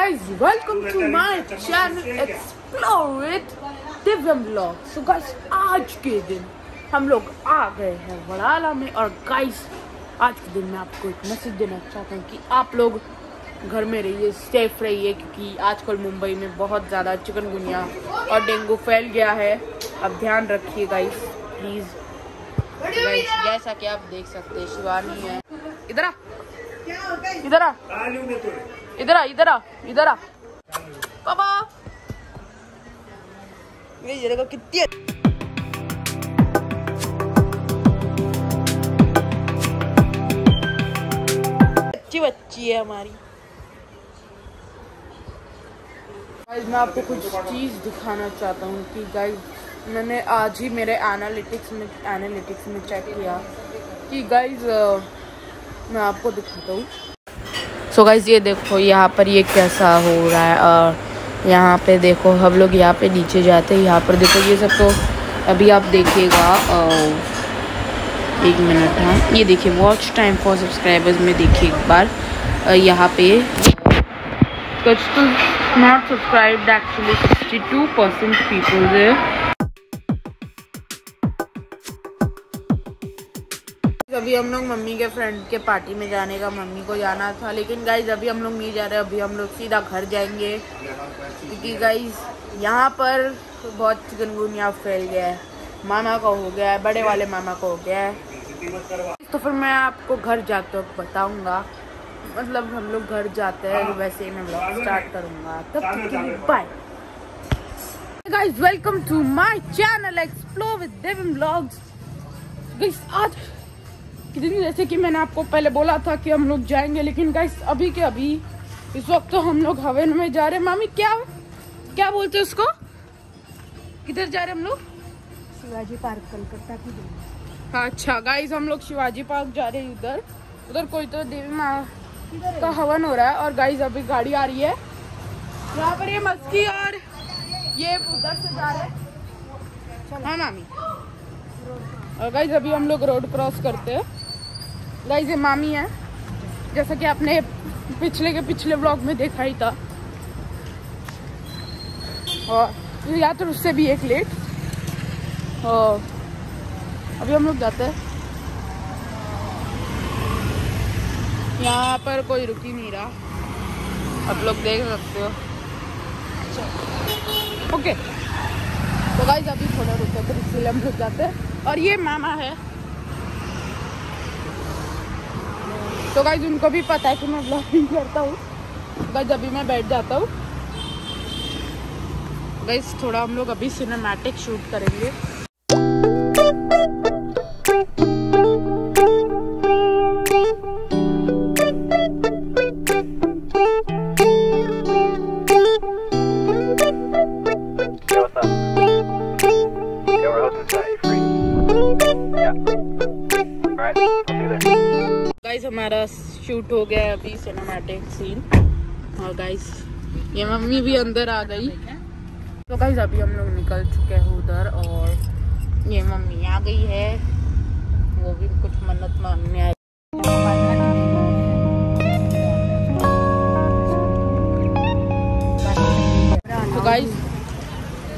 guys, welcome to my channel Explore with Divyam blog so guys आज के दिन हम लोग आ गए हैं वड़ाला में और गाइस आज के दिन मैं आपको एक मैसेज देना चाहता हूँ कि आप लोग घर में रहिए सेफ़ रहिए क्योंकि आजकल मुंबई में बहुत ज़्यादा चिकनगुनिया और डेंगू फैल गया है। अब ध्यान रखिए गाइस प्लीज़ गाइस जैसा कि आप देख सकते हैं शिवानी है। इधर आ। इधर आ। इधर आ इधर आ इधर आ। पापा। ये देखो कितनी अच्छी बच्ची है हमारी। गाइस मैं आपको कुछ चीज़ दिखाना चाहता हूँ कि गाइस मैंने आज ही मेरे एनालिटिक्स में एनालिटिक्स में चेक किया कि गाइस मैं आपको दिखाता हूँ। सो गाइज़ ये देखो, यहाँ पर ये कैसा हो रहा है, और यहाँ पे देखो, हम लोग यहाँ पे नीचे जाते हैं। यहाँ पर देखो, ये सब तो अभी आप देखिएगा एक मिनट हाँ। ये देखिए वॉच टाइम फॉर सब्सक्राइबर्स में देखिए एक बार। यहाँ पे कुछ तो not subscribed actually sixty two percent people अभी हम लोग मम्मी के फ्रेंड के पार्टी में जाने का, मम्मी को जाना था, लेकिन गाइज़ अभी हम लोग नहीं जा रहे, अभी हम लोग सीधा घर जाएँगे। क्योंकि गाइज़ यहाँ पर बहुत चिकनगुनिया फैल गया है। मामा को हो गया है, बड़े वाले मामा को हो गया है। तो फिर मैं आपको घर जाते वक्त बताऊँगा। मतलब हम लोग घर जाते हैं तो वैसे ही मैं ब्लॉग स्टार्ट करूँगा। तब तक bye welcome to my channel explore with guys आज दिन जैसे कि मैंने आपको पहले बोला था कि हम लोग जाएँगे लेकिन गाइस अभी के अभी इस वक्त तो हम लोग हवन में जा रहे हैं। मामी क्या क्या बोलते हैं उसको? किधर जा रहे हम लोग? शिवाजी पार्क कलकत्ता की हाँ, अच्छा गाइस हम लोग शिवाजी पार्क जा रहे हैं उधर उधर कोई तो देवी माँ का हवन हो रहा है और गाइस अभी गाड़ी आ रही है। यहाँ पर ये मस्की और ये उधर से जा रहे हैं। हाँ मामी। और गाइस अभी हम लोग रोड क्रॉस करते हैं। गाइस ये मामी है। जैसा कि आपने पिछले के पिछले ब्लॉग में देखा ही था। और या तो उससे भी एक लेट और अभी हम लोग जाते हैं। यहाँ पर कोई रुक नहीं रहा। आप लोग देख सकते हो। ओके तो गाइस अभी थोड़ा रुके तो इसलिए हम रुक जाते हैं। और ये मामा है। तो गाइज़ उनको भी पता है कि मैं ब्लॉगिंग करता हूँ। गाइज़ अभी मैं बैठ जाता हूँ। गाइज़ थोड़ा हम लोग अभी सिनेमैटिक शूट करेंगे। सिनेमैटिक सीन और गाइस ये मम्मी भी अंदर आ गई। तो गाइस अभी हम लोग निकल चुके हैं उधर और ये मम्मी आ गई है। वो भी कुछ मन्नत मांगने आई। तो गाइस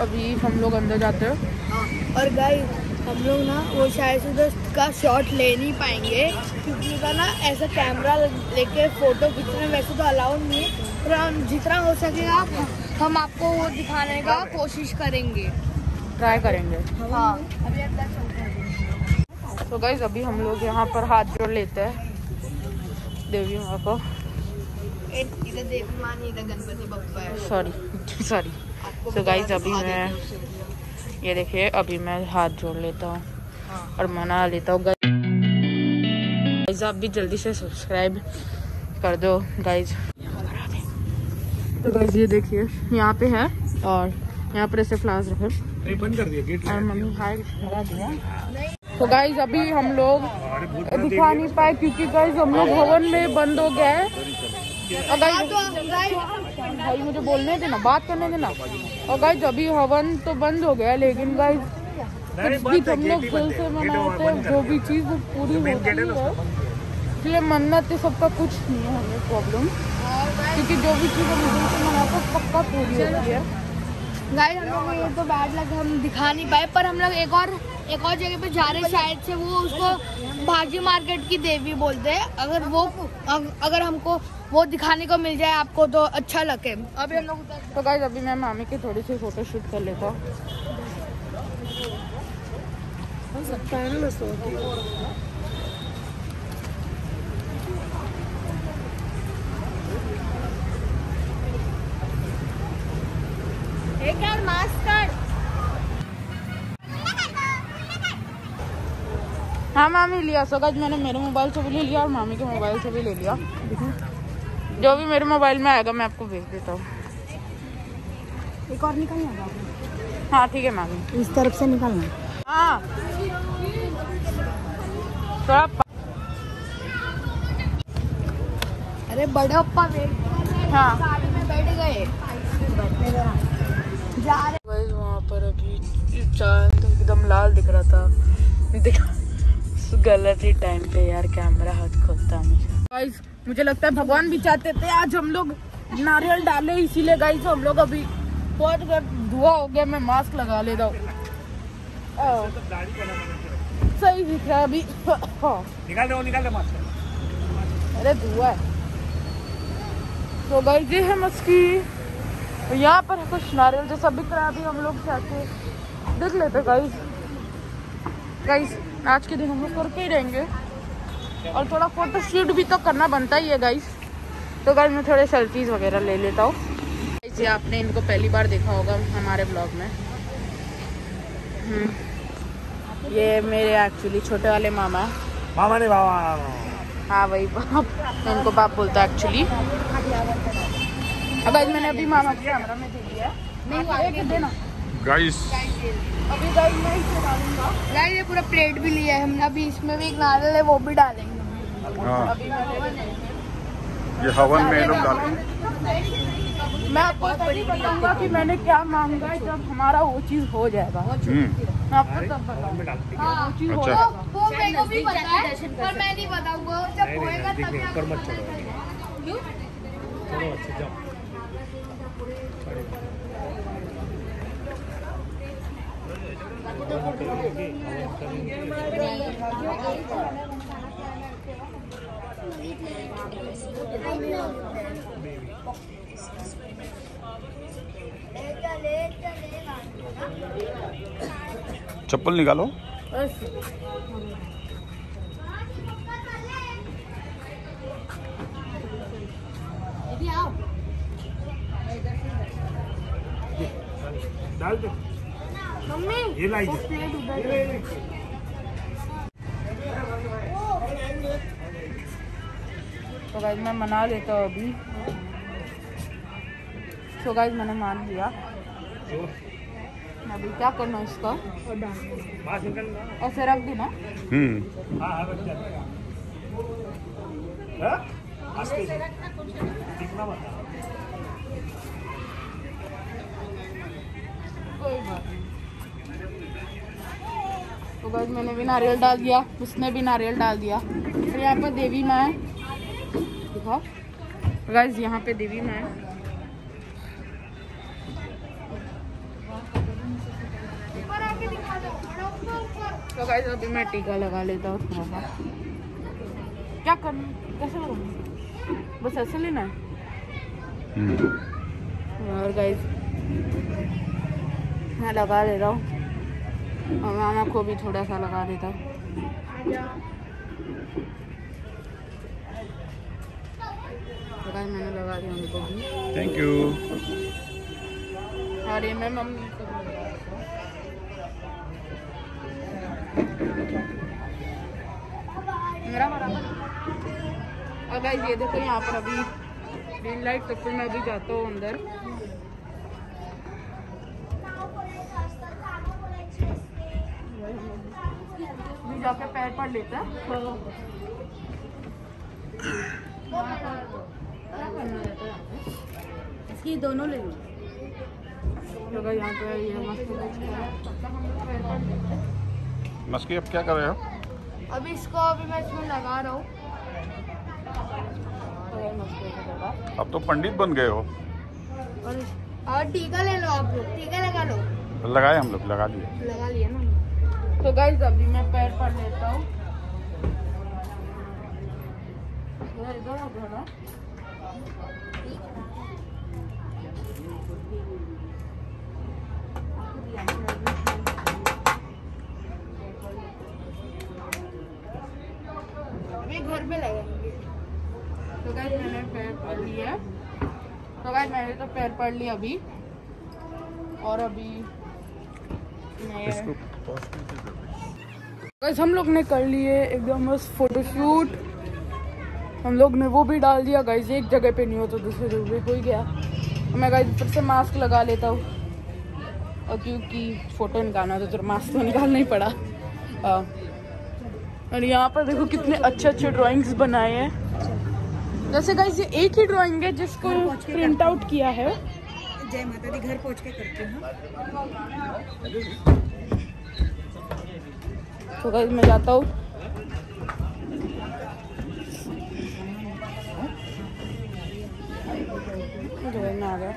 अभी हम लोग अंदर जाते हैं। और गाइस हम लोग ना वो शायद से उधर का शॉट ले नहीं पाएँगे क्योंकि का ना ऐसा कैमरा लेके फ़ोटो खींचना वैसे तो अलाउड नहीं है पर हम जितना हो सके आप हम आपको वो दिखाने का कोशिश करेंगे। ट्राई करेंगे। हाँ। तो गाइज़ अभी हम लोग यहाँ पर हाथ जोड़ लेते हैं। देवी माँ को। इधर देवी माँ नहीं, इधर गणपति बप्पा सॉरी सॉरी तो गाइज़ अभी मैं ये देखिए अभी मैं हाथ जोड़ लेता हूँ और मना लेता हूँ। गाइज़ आप भी जल्दी से सब्सक्राइब कर दो गाइज़ तो गाइज़ ये देखिए यहाँ पे है और यहाँ पर ऐसे फ्लावर्स रखे। बंद कर दिया गेट और मम्मी हाय लगा दिया। तो गाइज़ अभी हम लोग दिखा नहीं पाए क्योंकि गाइज़ हम लोग भवन में बंद हो गया है और guys- भाई मुझे बोलने देना बात करने देना और गाइज़ अभी हवन तो बंद हो गया लेकिन गाइज़ कुछ भी हम लोग दिल से मनाते हैं जो भी चीज़ वो पूरी होती है इसलिए मन्नत ये सबका कुछ नहीं है हमें प्रॉब्लम क्योंकि जो भी चीज़ हम दिल से मनाते हैं पक्का पूरी होती है। गाइस हम लोग को ये तो बैड लग हम दिखा नहीं पाए पर हम लोग एक और एक और जगह पे जा रहे हैं शायद से वो उसको भाजी मार्केट की देवी बोलते हैं। अगर वो अग- अगर हमको वो दिखाने को मिल जाए आपको तो अच्छा लगे। अभी हम लोग तो गाइज़ अभी मैं मामी की थोड़ी सी फ़ोटो शूट कर लेता हूँ। एक यार मास्क कर हाँ मामी लिया। सो गाइज़ मैंने मेरे मोबाइल से भी ले लिया और मामी के मोबाइल से भी ले लिया। जो भी मेरे मोबाइल में आएगा मैं आपको भेज देता हूँ। एक और निकलना हाँ ठीक है मामी। इस तरफ़ से निकलना हाँ। थोड़ा अरे बड़े रहे हैं। में बैठ गए। बैठने दो ना। जा रहे वहाँ पर अभी चाँद एकदम लाल दिख रहा था। दिख गलत ही टाइम पे यार कैमरा हाथ खोलता हमेशा मुझे लगता है भगवान भी चाहते थे आज हम लोग नारियल डाले इसीलिए गाइस हम लोग अभी बहुत गए धुआँ हो गया मैं मास्क लगा लेता हूँ। सही दिख रहा है अभी। निकाल दो निकाल दो मास्क अरे धुआ है। तो गाइस जी है मस्की यहाँ पर है कुछ नारियल जैसा बिक रहा है अभी हम लोग जाके। देख लेते गाइस गाइस आज के दिन हम लोग करके ही रहेंगे। और थोड़ा फ़ोटो शूट भी तो करना बनता ही है गाइस तो गाइस मैं थोड़े सेल्फीज वगैरह ले लेता हूँ. ये आपने इनको पहली बार देखा होगा हमारे ब्लॉग में. हम्म। ये मेरे एक्चुअली छोटे वाले मामा. हैं मामा ने बाबा हाँ वही बाप. इनको बाप बोलता है एक्चुअली अगर मैंने अभी मामा के कैमरा में दे दिया है एक देना गाइस अभी गाइस मैं इसे डालूँगा. ये पूरा प्लेट भी लिया है हमने. अभी इसमें भी एक नारियल है वो भी डालेंगे. हाँ। मैं ये हवन में लोग डालेंगे मैं आपको तभी बताऊँगा कि मैंने क्या मांगा है जब हमारा वो चीज़ हो जाएगा। हम्म। मैं आपको तब बताऊँगा। हाँ वो चीज़ हो अच्छा। जाएगा। वो मेरे को भी पता है पर मैं नहीं बताऊँगा। जब होएगा ऊपर आपको मत चलो। अच्छा जाओ। चप्पल निकालो। डाल दो। मम्मी ये लाई दे प्लेट उधर तो गाइस मैं मना लेता हूँ अभी। तो गाइस मैंने मान लिया। अभी क्या करना इसका? ऐसे रख देना हम्म। हाँ हाँ हाँ कोई बात नहीं तो गाइस मैंने भी नारियल डाल दिया। उसने भी नारियल डाल दिया। फिर यहाँ पर देवी माँ है। दिखाओ गाइस यहाँ पे देवी माँ तो गाइस अभी मैं टीका लगा लेता हूँ थोड़ा क्या करना कैसे बस ऐसे लेना है? हम्म। और गाइस मैं लगा दे रहा हूँ। और मामा को भी थोड़ा सा लगा देता हूँ। तो गाइस मैंने लगा दिया उनको भी। थैंक यू और ये मैं मम्मी को मेरा बराबर और गाइस ये देखो यहाँ पर अभी ग्रीन लाइट तो फिर मैं अभी जाता हूँ अंदर। अभी जाके पैर पर लेता है। है? इसकी दोनों ले लो। तो यहाँ पे ये। मस्की अब क्या कर रहे हो? अभी इसको अभी मैं इसमें लगा रहा हूँ। तो अब तो पंडित बन गए हो। और टीका ले लो आप लोग टीका लगा लो। लगाए हम लोग लगा लिए। लगा लिया ना। तो गाइस अभी मैं पैर पर लेता हूँ। इधर इधर घर पे लगाएँगे तो गाइस मैंने पैर पढ़ लिया। तो गाइस मैंने तो पैर पढ़ लिया अभी। और अभी मैं गाइस हम लोग ने कर लिए एकदम बस फोटोशूट हम लोग ने वो भी डाल दिया गाइस एक जगह पे नहीं हो तो दूसरी जगह पे हो ही गया मैं गाइस फिर से मास्क लगा लेता हूँ। और क्योंकि फ़ोटो निकालना तो, तो मास्क तो निकालना ही पड़ा। हाँ। और यहाँ पर देखो कितने अच्छे अच्छे ड्राइंग्स बनाए हैं। जैसे गाइस ये एक ही ड्राइंग है जिसको प्रिंट आउट किया है। जय माता दी घर पहुँच के करते हैं। तो गाइस मैं जाता हूँ। तो गाइस मैं आ गया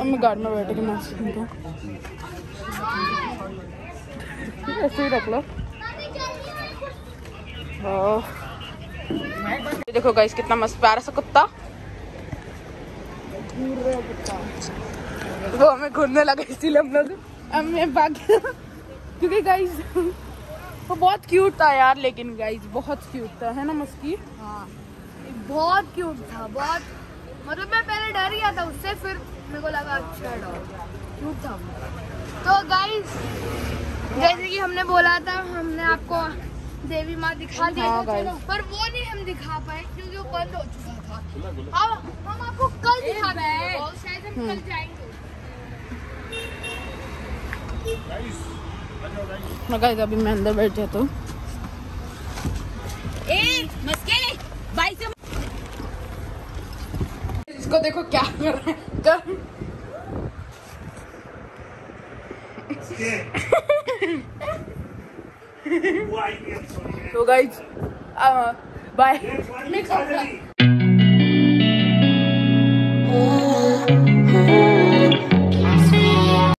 अब मैं गार्ड में बैठ के मास्क पहनता ऐसे ही रख लो देखो गाइस कितना मस्त प्यारा सा कुत्ता। वो हमें घूरने लगा इसीलिए हम लोग। अब मैं भाग क्योंकि गाइस वो बहुत क्यूट था यार, लेकिन गाइस बहुत क्यूट था, है ना मस्की? हाँ बहुत क्यूट था, बहुत मतलब मैं पहले डर गया था उससे फिर मेरे को लगा अच्छा डॉग था? तो गाइस जैसे कि हमने बोला था हमने आपको देवी माँ दिखा दी। हाँ. पर वो नहीं हम दिखा पाए क्योंकि वो बंद हो चुका था। अब हम आपको कल दिखा देंगे और शायद हम कल जाएँगे। मैं गाइस अभी मैं अंदर बैठ जाता हूँ इसको देखो क्या कर रहा है। कर तो, तो गाइज़ बाय